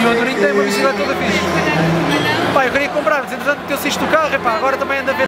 E o Andorinho tem uma bicicleta toda fixe. Pá, eu queria comprar, mas entretanto meteu-se isto do carro, e pá, agora também anda a ver